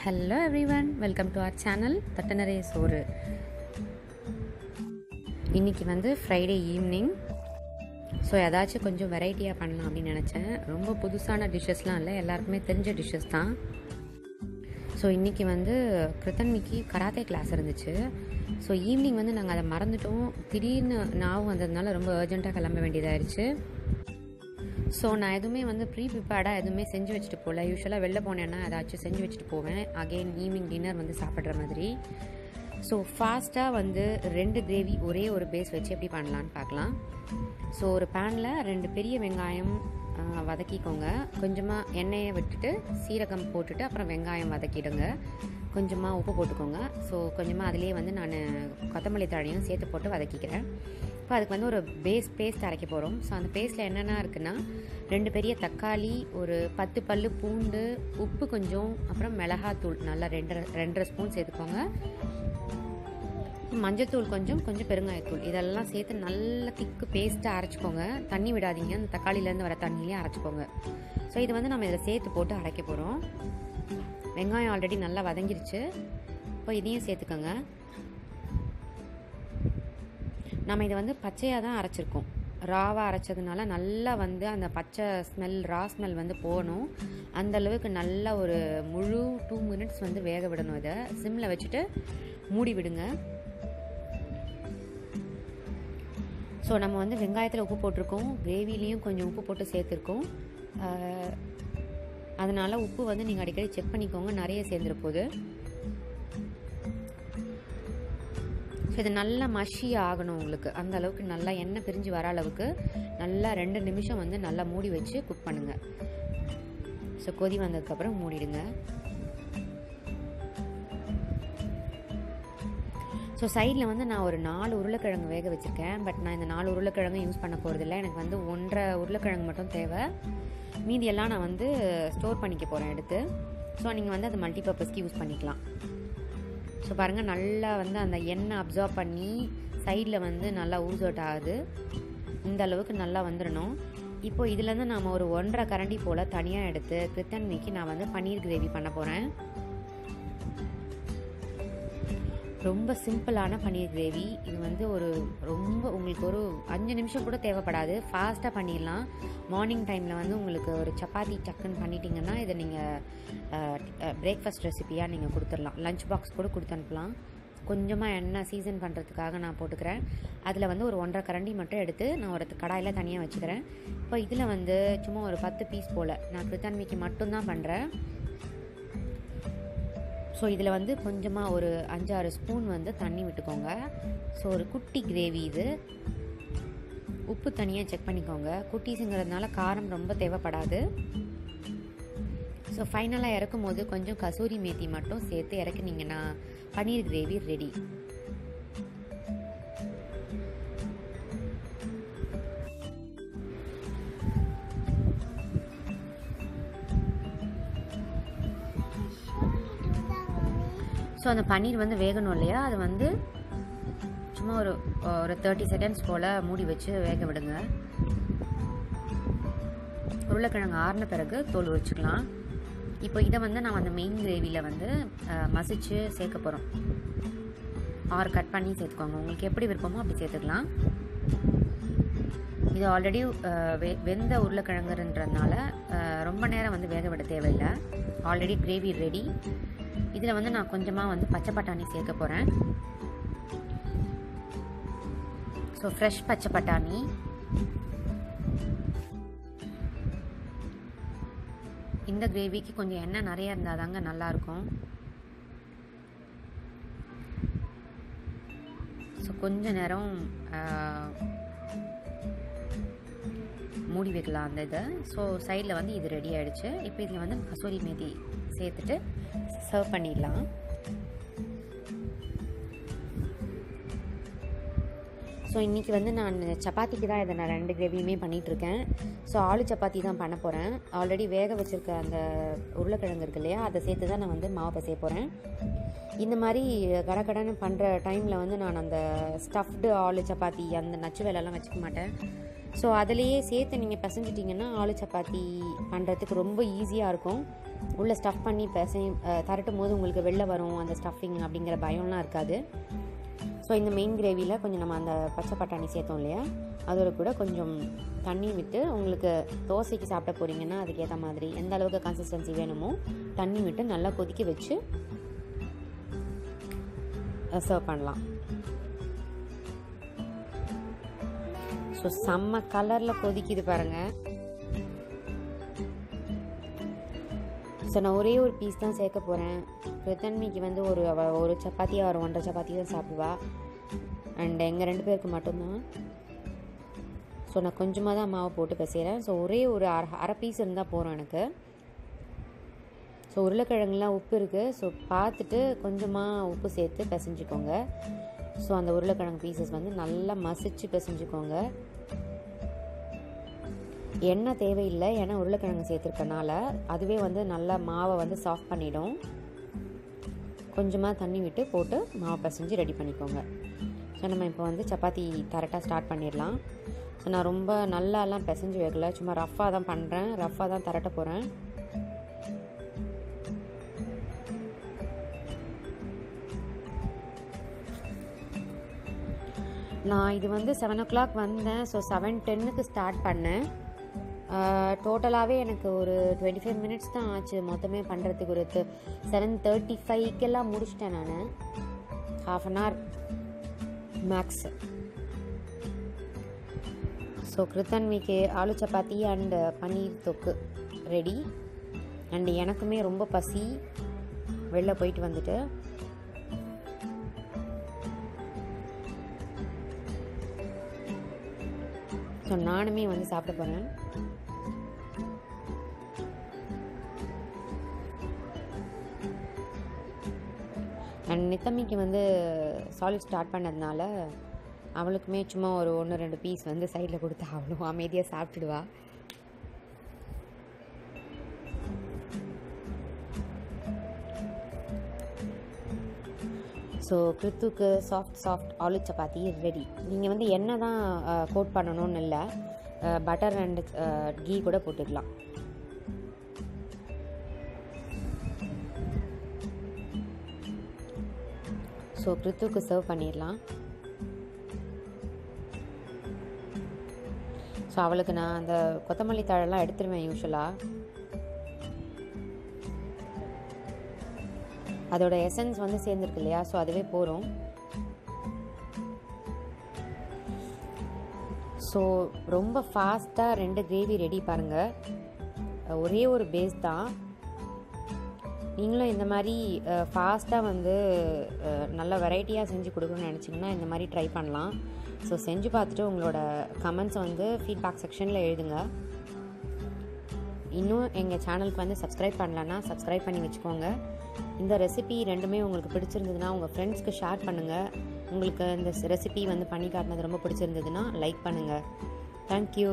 Hello everyone welcome to our channel தட்டனரே சோறு இன்றைக்கி வந்து ஃப்ரைடே ஈவினிங் ஸோ ஏதாச்சும் கொஞ்சம் வெரைட்டியாக பண்ணலாம் அப்படின்னு நினச்சேன். ரொம்ப புதுசான டிஷ்ஷஸ்லாம் இல்லை எல்லாருக்குமே தெரிஞ்ச டிஷ்ஷஸ் தான். ஸோ இன்றைக்கி வந்து கிருத்தன்மிக்கு கராத்தே கிளாஸ் இருந்துச்சு. ஸோ ஈவினிங் வந்து நாங்கள் அதை மறந்துட்டோம். திடீர்னு நாவும் வந்ததுனால ரொம்ப அர்ஜென்ட்டாக கிளம்ப வேண்டியதாயிருச்சு. ஸோ நான் எதுவுமே வந்து ப்ரீ ப்ரிப்பேர்டாக எதுவுமே செஞ்சு வச்சுட்டு போகல. யூஸ்வலாக வெளில போனேன்னா ஏதாச்சும் செஞ்சு வச்சுட்டு போவேன். அகெயின் ஈவினிங் டின்னர் வந்து சாப்பிட்ற மாதிரி. ஸோ ஃபாஸ்ட்டாக வந்து ரெண்டு கிரேவி ஒரே ஒரு பேஸ் வச்சு எப்படி பண்ணலான்னு பார்க்கலாம். ஸோ ஒரு பேனில் ரெண்டு பெரிய வெங்காயம் வதக்கிக்கோங்க. கொஞ்சமாக எண்ணெயை விட்டுட்டு சீரகம் போட்டுட்டு அப்புறம் வெங்காயம் வதக்கிடுங்க. கொஞ்சமாக உப்பு போட்டுக்கோங்க. ஸோ கொஞ்சமாக அதிலே வந்து நான் கொத்தமல்லி தழையும் சேர்த்து போட்டு வதக்கிக்கிறேன். இப்போ அதுக்கு வந்து ஒரு பேஸ் பேஸ்ட் அரைக்க போகிறோம் ஸோ அந்த பேஸ்ட்டில் என்னென்ன இருக்குன்னா ரெண்டு பெரிய தக்காளி ஒரு பத்து பல் பூண்டு உப்பு கொஞ்சம் அப்புறம் மிளகாத்தூள். நல்லா ரெண்டரை ரெண்டரை ஸ்பூன் சேர்த்துக்கோங்க. மஞ்சத்தூள் கொஞ்சம் கொஞ்சம் பெருங்காயத்தூள். இதெல்லாம் சேர்த்து நல்ல திக்கு பேஸ்ட்டாக அரைச்சிக்கோங்க. தண்ணி விடாதீங்க. அந்த தக்காளியிலேருந்து வர தண்ணியிலே அரைச்சிக்கோங்க. ஸோ இது வந்து நம்ம இதில் சேர்த்து போட்டு அரைக்க போகிறோம் வெங்காயம் ஆல்ரெடி நல்லா வதங்கிருச்சு. இப்போ இதையும் சேர்த்துக்கோங்க. நம்ம இதை வந்து பச்சையாக தான் அரைச்சிருக்கோம். ராவாக அரைச்சதுனால நல்லா வந்து அந்த பச்சை ஸ்மெல் ரா ஸ்மெல் வந்து போகணும். அந்தளவுக்கு நல்லா ஒரு முழு டூ மினிட்ஸ் வந்து வேக விடணும் இதை. சிம்மில் வச்சுட்டு மூடி விடுங்க. ஸோ நம்ம வந்து வெங்காயத்தில் உப்பு போட்டிருக்கோம். கிரேவிலையும் கொஞ்சம் உப்பு போட்டு சேர்த்துருக்கோம். அதனால் உப்பு வந்து நீங்கள் அடிக்கடி செக் பண்ணிக்கோங்க நிறைய சேர்ந்துட போகுது ஸோ இது நல்லா மஷி ஆகணும் உங்களுக்கு. அந்த அளவுக்கு நல்லா எண்ணெய் பிரிஞ்சு வர அளவுக்கு நல்லா ரெண்டு நிமிஷம் வந்து நல்லா மூடி வச்சு குக் பண்ணுங்கள் ஸோ கொதி வந்ததுக்கப்புறம் மூடிடுங்க. ஸோ சைடில் வந்து நான் ஒரு நாலு உருளைக்கிழங்கு வேக வச்சுருக்கேன். பட் நான் இந்த நாலு உருளைக்கிழங்கு யூஸ் பண்ண போகிறதில்ல எனக்கு வந்து ஒன்றரை உருளைக்கிழங்கு மட்டும் தேவை. மீதியெல்லாம் நான் வந்து ஸ்டோர் பண்ணிக்க போகிறேன் எடுத்து. ஸோ நீங்கள் வந்து அதை மல்டிபர்பஸ்க்கு யூஸ் பண்ணிக்கலாம். ஸோ பாருங்கள் நல்லா வந்து அந்த எண்ணெய் அப்சர்வ் பண்ணி சைடில் வந்து நல்லா ஊஸ் அவுட் ஆகுது. இந்த அளவுக்கு நல்லா வந்துடணும் இப்போது இதுலேருந்து நாம் ஒரு ஒன்றரை கரண்டி போல் தனியாக எடுத்து கிருத்தன்மைக்கு நான் வந்து பன்னீர் கிரேவி பண்ண போகிறேன் ரொம்ப சிம்பிளான பன்னீர் கிரேவி. இது வந்து ஒரு ரொம்ப உங்களுக்கு ஒரு அஞ்சு நிமிஷம் கூட தேவைப்படாது. ஃபாஸ்ட்டாக பண்ணிடலாம். மார்னிங் டைமில் வந்து உங்களுக்கு ஒரு சப்பாத்தி டக்குன்னு பண்ணிட்டீங்கன்னா இதை நீங்கள் பிரேக்ஃபாஸ்ட் ரெசிபியாக நீங்கள் கொடுத்துடலாம். லஞ்ச் பாக்ஸ் கூட கொடுத்து அனுப்பலாம். கொஞ்சமாக எண்ணெய் சீசன் பண்ணுறதுக்காக நான் போட்டுக்கிறேன். அதில் வந்து ஒரு ஒன்றரை கரண்டி மட்டும் எடுத்து நான் ஒரு கடாயில் தனியாக வச்சுக்கிறேன். இப்போ இதில் வந்து சும்மா ஒரு பத்து பீஸ் போல். நான் கிருத்தான்மைக்கு மட்டும்தான் பண்ணுறேன் ஸோ இதில் வந்து கொஞ்சமாக ஒரு அஞ்சாறு ஸ்பூன் வந்து தண்ணி விட்டுக்கோங்க. ஸோ ஒரு குட்டி கிரேவி இது. உப்பு தனியாக செக் பண்ணிக்கோங்க. குட்டீஸுங்கிறதுனால காரம் ரொம்ப தேவைப்படாது. ஸோ ஃபைனலாக இறக்கும் போது கொஞ்சம் கசூரி மேத்தி மட்டும் சேர்த்து இறக்குனீங்கன்னா பன்னீர் கிரேவி ரெடி ஸோ அந்த பன்னீர் வந்து வேகணும் இல்லையா? அது வந்து சும்மா ஒரு ஒரு தேர்ட்டி செகண்ட்ஸ் போல் மூடி வச்சு வேக விடுங்க. உருளைக்கிழங்கு ஆறின பிறகு தோல் உரிச்சிக்கலாம். இப்போ இதை வந்து நம்ம அந்த மெயின் கிரேவியில் வந்து மசிச்சு சேர்க்க போகிறோம் ஆறு கட் பண்ணி சேர்த்துக்கோங்க. உங்களுக்கு எப்படி விருப்பமோ அப்படி சேர்த்துக்கலாம். இது ஆல்ரெடி வெந்த உருளைக்கிழங்குன்றதுனால ரொம்ப நேரம் வந்து வேக விட தேவையில்லை. ஆல்ரெடி கிரேவி ரெடி இதில் வந்து நான் கொஞ்சமாக வந்து பச்சை பட்டாணி சேர்க்க போகிறேன். ஸோ ஃப்ரெஷ் பச்சை பட்டாணி. இந்த கிரேவிக்கு கொஞ்சம் எண்ணெய் நிறைய இருந்தால் தாங்க நல்லாயிருக்கும். ஸோ கொஞ்ச நேரம் மூடி வைக்கலாம் அந்த இதை. ஸோ சைடில் வந்து இது ரெடி ஆகிடுச்சு இப்போ இதில் வந்து கசூரி மேதி சேர்த்துட்டு சர்வ் பண்ணிடலாம். ஸோ இன்றைக்கி வந்து நான் சப்பாத்திக்கு தான் இதை நான் ரெண்டு கிரேவியுமே பண்ணிகிட்ருக்கேன் ஸோ ஆலு சப்பாத்தி தான் பண்ண போகிறேன் ஆல்ரெடி வேக வச்சுருக்க அந்த உருளைக்கிழங்கு இருக்கு இல்லையா அதை சேர்த்து தான் நான் வந்து மாவு பசைய போகிறேன் இந்த மாதிரி கடக்கடன்னு பண்ணுற டைமில் வந்து நான் அந்த ஸ்டஃப்டு ஆலு சப்பாத்தி அந்த நச்சு வேலைலாம் வச்சுக்க மாட்டேன். ஸோ அதுலேயே சேர்த்து நீங்கள் பிசைஞ்சிட்டிங்கன்னா ஆலு சப்பாத்தி பண்ணுறதுக்கு ரொம்ப ஈஸியாக இருக்கும். உள்ளே ஸ்டஃப் பண்ணி பிசை தரட்டும் போது உங்களுக்கு வெளில வரும் அந்த ஸ்டஃபிங் அப்படிங்கிற பயம்லாம் இருக்காது. ஸோ இந்த மெயின் கிரேவியில் கொஞ்சம் நம்ம அந்த பச்சை பட்டாணி சேர்த்தோம் இல்லையா? அதோட கூட கொஞ்சம் தண்ணி விட்டு உங்களுக்கு தோசைக்கு சாப்பிட போகிறீங்கன்னா அதுக்கேற்ற மாதிரி எந்த அளவுக்கு கன்சிஸ்டன்சி வேணுமோ தண்ணி விட்டு நல்லா கொதிக்க வச்சு சர்வ் பண்ணலாம். ஸோ செம்ம கலரில் கொதிக்குது பாருங்கள் ஸோ நான் ஒரே ஒரு பீஸ் தான் சேர்க்க போகிறேன் பிரதன்மிக்கு வந்து ஒரு ஒரு சப்பாத்தி ஒரு ஒன்றரை சப்பாத்தி தான் சாப்பிடுவா. அண்ட் எங்கள் ரெண்டு பேருக்கு மட்டும்தான். ஸோ நான் கொஞ்சமாக தான் மாவு போட்டு பிசைகிறேன் ஸோ ஒரே ஒரு அரை அரை பீஸ் இருந்தால் போகிறோம் எனக்கு. ஸோ உருளைக்கிழங்குலாம் உப்பு இருக்குது ஸோ பார்த்துட்டு கொஞ்சமாக உப்பு சேர்த்து பிசைஞ்சுக்கோங்க. ஸோ அந்த உருளைக்கிழங்கு பீசஸ் வந்து நல்லா மசிச்சு பிசைஞ்சுக்கோங்க. எண்ணெய் தேவையில்லை ஏன்னா உருளைக்கிழங்கு சேர்த்துருக்கனால அதுவே வந்து நல்லா மாவை வந்து சாஃப்ட் பண்ணிடும். கொஞ்சமாக தண்ணி விட்டு போட்டு மாவை பசைஞ்சு ரெடி பண்ணிக்கோங்க. ஸோ நம்ம இப்போ வந்து சப்பாத்தி கரெக்டாக ஸ்டார்ட் பண்ணிடலாம். ஸோ நான் ரொம்ப நல்லாலாம் பிசைஞ்சு வைக்கல. சும்மா ரஃப்பாக தான் பண்ணுறேன் ரஃப்பாக தான் தரட்ட போகிறேன் நான் இது வந்து செவன் ஓ கிளாக் வந்தேன். ஸோ செவன் டென்னுக்கு ஸ்டார்ட் பண்ணேன். டோட்டலாகவே எனக்கு ஒரு டுவெண்ட்டி ஃபைவ் மினிட்ஸ் தான் ஆச்சு. மொத்தமே பண்ணுறதுக்கு ஒரு செவன் தேர்ட்டி ஃபைவ்க்கெல்லாம் முடிச்சிட்டேன் நான். Half an hour max so கிருத்தன்விக்கு aloo chapati and paneer தொக்கு ரெடி அண்ட் எனக்குமே ரொம்ப பசி. வெளில போயிட்டு வந்துட்டு. ஸோ நானுமே வந்து சாப்பிட போகிறேன் அண்ட் நித்தமிக்கு வந்து சாலிட் ஸ்டார்ட் பண்ணதுனால அவளுக்குமே சும்மா ஒரு ஒன்று ரெண்டு பீஸ் வந்து சைடில் கொடுத்தா அவளும் அமைதியாக சாப்பிட்டுடுவா. So கிருத்துக்கு soft soft aloo chapati ready நீங்கள் வந்து என்ன தான் கோட் பண்ணணும்னு இல்லை பட்டர் அண்ட் கீ கூட போட்டுக்கலாம். ஸோ கிருத்துக்கு சர்வ் பண்ணிடலாம். ஸோ அவளுக்கு நான் அந்த கொத்தமல்லி தாழெல்லாம் எடுத்துருவேன் யூஸ்வலாக அதோட எசன்ஸ் வந்து சேர்ந்துருக்கு இல்லையா? ஸோ அதுவே போகிறோம் ஸோ ரொம்ப ஃபாஸ்ட்டாக ரெண்டு கிரேவி ரெடி பாருங்கள் ஒரே ஒரு பேஸ் தான். நீங்களும் இந்த மாதிரி ஃபாஸ்ட்டாக வந்து நல்ல வெரைட்டியாக செஞ்சு கொடுக்கணும்னு நினச்சிங்கன்னா இந்த மாதிரி ட்ரை பண்ணலாம். ஸோ செஞ்சு பார்த்துட்டு உங்களோட கமெண்ட்ஸை வந்து ஃபீட்பேக் செக்ஷனில் எழுதுங்க. இன்னும் எங்கள் சேனலுக்கு வந்து சப்ஸ்கிரைப் பண்ணலன்னா சப்ஸ்கிரைப் பண்ணி வச்சுக்கோங்க. இந்த ரெசிபி ரெண்டுமே உங்களுக்கு பிடிச்சிருந்ததுன்னா உங்கள் ஃப்ரெண்ட்ஸ்க்கு ஷேர் பண்ணுங்கள் உங்களுக்கு இந்த ரெசிபி வந்து பண்ணி காட்டினது ரொம்ப பிடிச்சிருந்ததுன்னா லைக் பண்ணுங்கள் தேங்க்யூ